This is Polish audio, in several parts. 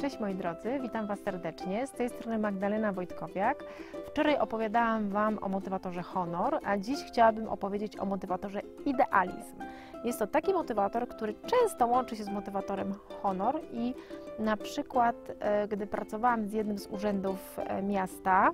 Cześć moi drodzy, witam Was serdecznie. Z tej strony Magdalena Wojtkowiak. Wczoraj opowiadałam Wam o motywatorze honor, a dziś chciałabym opowiedzieć o motywatorze idealizm. Jest to taki motywator, który często łączy się z motywatorem honor i na przykład, e, gdy pracowałam z jednym z urzędów e, miasta,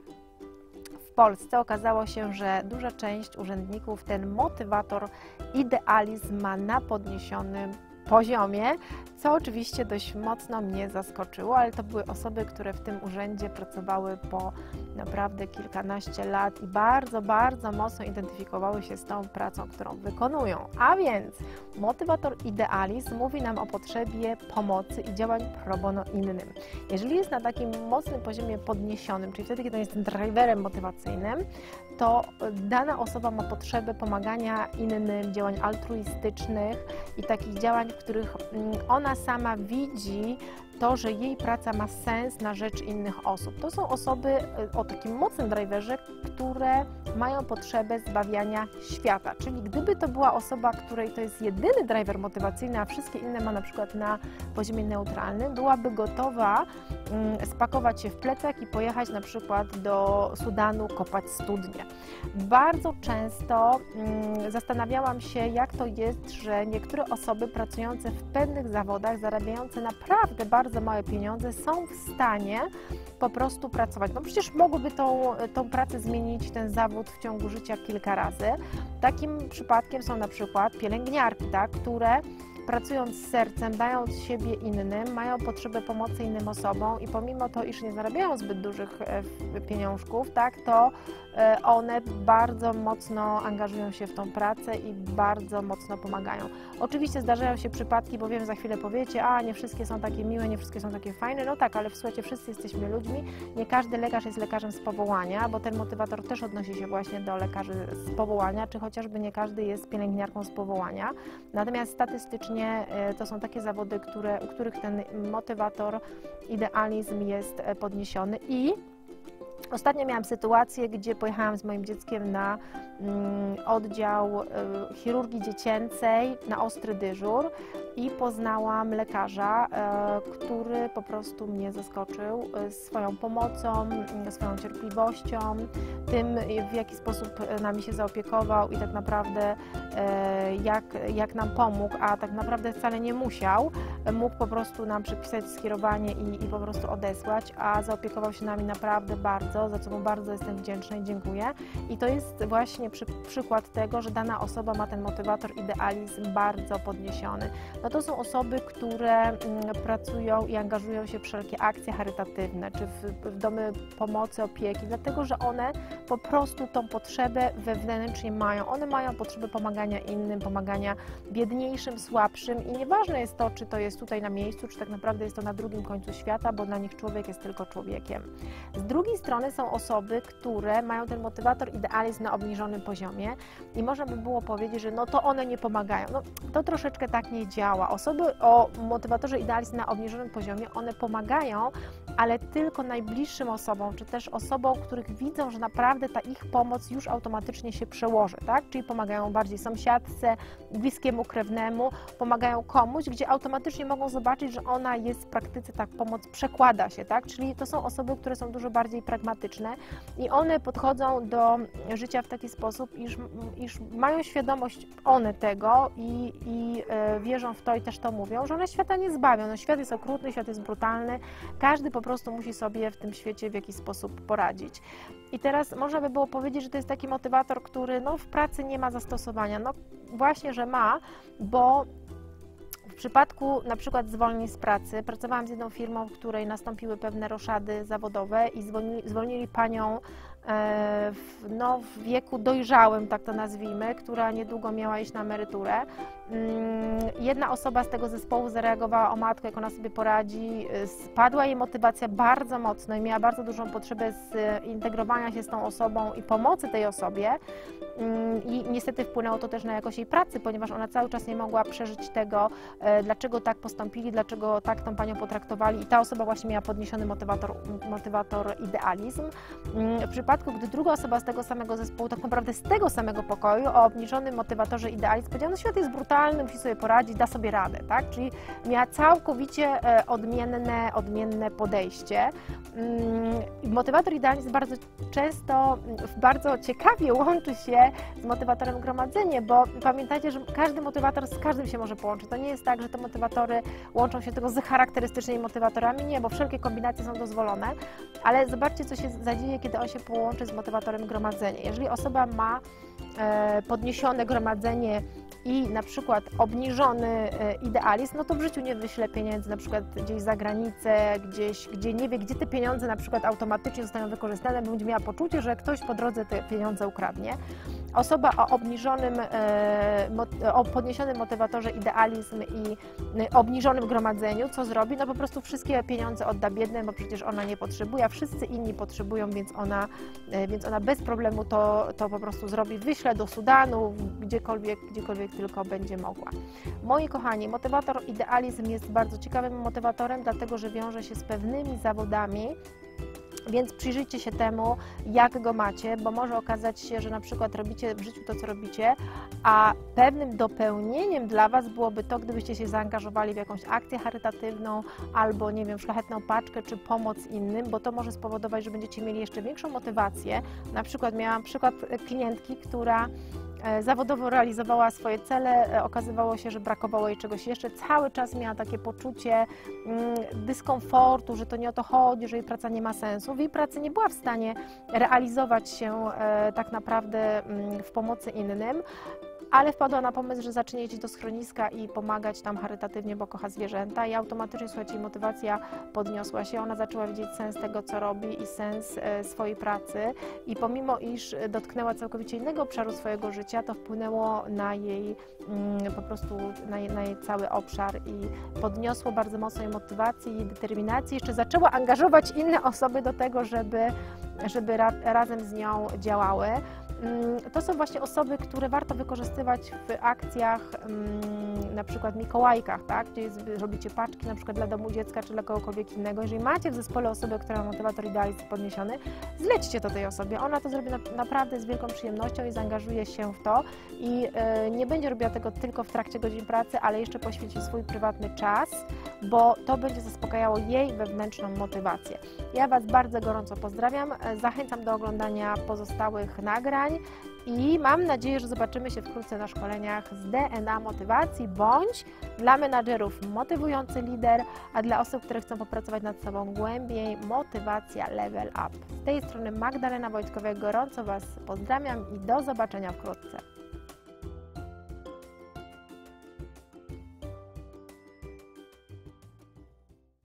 w Polsce okazało się, że duża część urzędników ten motywator idealizm ma na podniesionym poziomie, co oczywiście dość mocno mnie zaskoczyło, ale to były osoby, które w tym urzędzie pracowały po naprawdę kilkanaście lat i bardzo, bardzo mocno identyfikowały się z tą pracą, którą wykonują. A więc motywator idealizm mówi nam o potrzebie pomocy i działań pro bono innym. Jeżeli jest na takim mocnym poziomie podniesionym, czyli wtedy, kiedy jest driverem motywacyjnym, to dana osoba ma potrzebę pomagania innym, działań altruistycznych i takich działań, w których mm, ona sama widzi to, że jej praca ma sens na rzecz innych osób. To są osoby y, o takim mocnym driverze, które mają potrzebę zbawiania świata. Czyli gdyby to była osoba, której to jest jedyny driver motywacyjny, a wszystkie inne ma na przykład na poziomie neutralnym, byłaby gotowa mm, spakować się w plecak i pojechać na przykład do Sudanu kopać studnie. Bardzo często mm, zastanawiałam się, jak to jest, że niektóre osoby pracujące w pewnych zawodach, zarabiające naprawdę bardzo bardzo małe pieniądze, są w stanie po prostu pracować. No przecież mogłyby tą, tą pracę zmienić, ten zawód w ciągu życia kilka razy. Takim przypadkiem są na przykład pielęgniarki, tak, które pracując z sercem, dając siebie innym, mają potrzebę pomocy innym osobom i pomimo to, iż nie zarabiają zbyt dużych e, pieniążków, tak, to e, one bardzo mocno angażują się w tą pracę i bardzo mocno pomagają. Oczywiście zdarzają się przypadki, bo wiem, za chwilę powiecie, a nie wszystkie są takie miłe, nie wszystkie są takie fajne. No tak, ale w słuchajcie, wszyscy jesteśmy ludźmi. Nie każdy lekarz jest lekarzem z powołania, bo ten motywator też odnosi się właśnie do lekarzy z powołania, czy chociażby nie każdy jest pielęgniarką z powołania. Natomiast statystycznie E, to są takie zawody, które, u których ten motywator, idealizm jest e, podniesiony i Ostatnio miałam sytuację, gdzie pojechałam z moim dzieckiem na mm, oddział y, chirurgii dziecięcej na ostry dyżur i poznałam lekarza, y, który po prostu mnie zaskoczył y, swoją pomocą, swoją cierpliwością, tym w jaki sposób nami się zaopiekował i tak naprawdę jak, jak nam pomógł, a tak naprawdę wcale nie musiał. Mógł po prostu nam przypisać skierowanie i, i po prostu odesłać, a zaopiekował się nami naprawdę bardzo za co mu bardzo jestem wdzięczna i dziękuję. I to jest właśnie przy, przykład tego, że dana osoba ma ten motywator, idealizm bardzo podniesiony. No to są osoby, które mm, pracują i angażują się w wszelkie akcje charytatywne, czy w, w domy pomocy, opieki, dlatego że one po prostu tą potrzebę wewnętrznie mają. One mają potrzebę pomagania innym, pomagania biedniejszym, słabszym i nieważne jest to, czy to jest tutaj na miejscu, czy tak naprawdę jest to na drugim końcu świata, bo dla nich człowiek jest tylko człowiekiem. Z drugiej strony są osoby, które mają ten motywator idealizm na obniżonym poziomie i można by było powiedzieć, że no to one nie pomagają. No to troszeczkę tak nie działa. Osoby o motywatorze idealizm na obniżonym poziomie, one pomagają, ale tylko najbliższym osobom, czy też osobom, których widzą, że naprawdę ta ich pomoc już automatycznie się przełoży, tak? Czyli pomagają bardziej sąsiadce, bliskiemu krewnemu, pomagają komuś, gdzie automatycznie mogą zobaczyć, że ona jest w praktyce, tak pomoc przekłada się, tak? Czyli to są osoby, które są dużo bardziej pragmatyczne i one podchodzą do życia w taki sposób, iż, iż mają świadomość one tego i, i e, wierzą w to i też to mówią, że one świata nie zbawią. No, świat jest okrutny, świat jest brutalny, każdy po prostu musi sobie w tym świecie w jakiś sposób poradzić. I teraz można by było powiedzieć, że to jest taki motywator, który no, w pracy nie ma zastosowania. No właśnie, że ma, bo w przypadku na przykład zwolnień z pracy, pracowałam z jedną firmą, w której nastąpiły pewne roszady zawodowe i zwolnili, panią w, no, w wieku dojrzałym, tak to nazwijmy, która niedługo miała iść na emeryturę. Mm, jedna osoba z tego zespołu zareagowała o matkę, jak ona sobie poradzi. E, spadła jej motywacja bardzo mocno i miała bardzo dużą potrzebę zintegrowania się z tą osobą i pomocy tej osobie. Mm, I niestety wpłynęło to też na jakość jej pracy, ponieważ ona cały czas nie mogła przeżyć tego, e, dlaczego tak postąpili, dlaczego tak tą panią potraktowali. I ta osoba właśnie miała podniesiony motywator, motywator idealizm. Mm, w przypadku wypadku, gdy druga osoba z tego samego zespołu, tak naprawdę z tego samego pokoju, o obniżonym motywatorze idealizm powiedziała, no świat jest brutalny, musi sobie poradzić, da sobie radę, tak? Czyli miała całkowicie e, odmienne, odmienne podejście. Mm, motywator idealizm bardzo często, bardzo ciekawie łączy się z motywatorem gromadzenie, bo pamiętajcie, że każdy motywator z każdym się może połączyć. To nie jest tak, że te motywatory łączą się tylko z charakterystycznymi motywatorami, nie, bo wszelkie kombinacje są dozwolone, ale zobaczcie, co się zadzieje, kiedy on się połączy z motywatorem gromadzenie. Jeżeli osoba ma e, podniesione gromadzenie i na przykład obniżony e, idealizm, no to w życiu nie wyśle pieniędzy na przykład gdzieś za granicę, gdzieś, gdzie nie wie, gdzie te pieniądze na przykład automatycznie zostają wykorzystane, będzie miała poczucie, że ktoś po drodze te pieniądze ukradnie. Osoba o obniżonym, e, o podniesionym motywatorze idealizm i obniżonym gromadzeniu, co zrobi? No po prostu wszystkie pieniądze odda biednym, bo przecież ona nie potrzebuje, a wszyscy inni potrzebują, więc ona, e, więc ona bez problemu to, to po prostu zrobi, wyśle do Sudanu, gdziekolwiek, gdziekolwiek tylko będzie mogła. Moi kochani, motywator idealizm jest bardzo ciekawym motywatorem, dlatego że wiąże się z pewnymi zawodami, więc przyjrzyjcie się temu, jak go macie, bo może okazać się, że na przykład robicie w życiu to, co robicie, a pewnym dopełnieniem dla Was byłoby to, gdybyście się zaangażowali w jakąś akcję charytatywną albo, nie wiem, szlachetną paczkę czy pomoc innym, bo to może spowodować, że będziecie mieli jeszcze większą motywację. Na przykład miałam przykład klientki, która zawodowo realizowała swoje cele, e, okazywało się, że brakowało jej czegoś jeszcze. Cały czas miała takie poczucie mm, dyskomfortu, że to nie o to chodzi, że jej praca nie ma sensu. W jej pracy nie była w stanie realizować się e, tak naprawdę mm, w pomocy innym ale wpadła na pomysł, że zacznie iść do schroniska i pomagać tam charytatywnie, bo kocha zwierzęta. I automatycznie, słuchajcie, motywacja podniosła się, ona zaczęła widzieć sens tego, co robi i sens e, swojej pracy. I pomimo, iż dotknęła całkowicie innego obszaru swojego życia, to wpłynęło na jej mm, po prostu, na jej, na jej cały obszar i podniosło bardzo mocno jej motywację i determinację, jeszcze zaczęła angażować inne osoby do tego, żeby, żeby ra, razem z nią działały. Mm, to są właśnie osoby, które warto wykorzystywać w akcjach mm, na przykład Mikołajkach, tak? gdzie jest, robicie paczki na przykład dla domu dziecka czy dla kogokolwiek innego. Jeżeli macie w zespole osobę, która ma motywator idealizm podniesiony, zlećcie to tej osobie. Ona to zrobi na, naprawdę z wielką przyjemnością i zaangażuje się w to i y, nie będzie robiła tego tylko w trakcie godzin pracy, ale jeszcze poświęci swój prywatny czas, bo to będzie zaspokajało jej wewnętrzną motywację. Ja Was bardzo gorąco pozdrawiam. Zachęcam do oglądania pozostałych nagrań i mam nadzieję, że zobaczymy się wkrótce na szkoleniach z DNA motywacji bądź dla menadżerów motywujący lider, a dla osób, które chcą popracować nad sobą głębiej motywacja level up. Z tej strony Magdalena Wojtkowiak gorąco Was pozdrawiam i do zobaczenia wkrótce.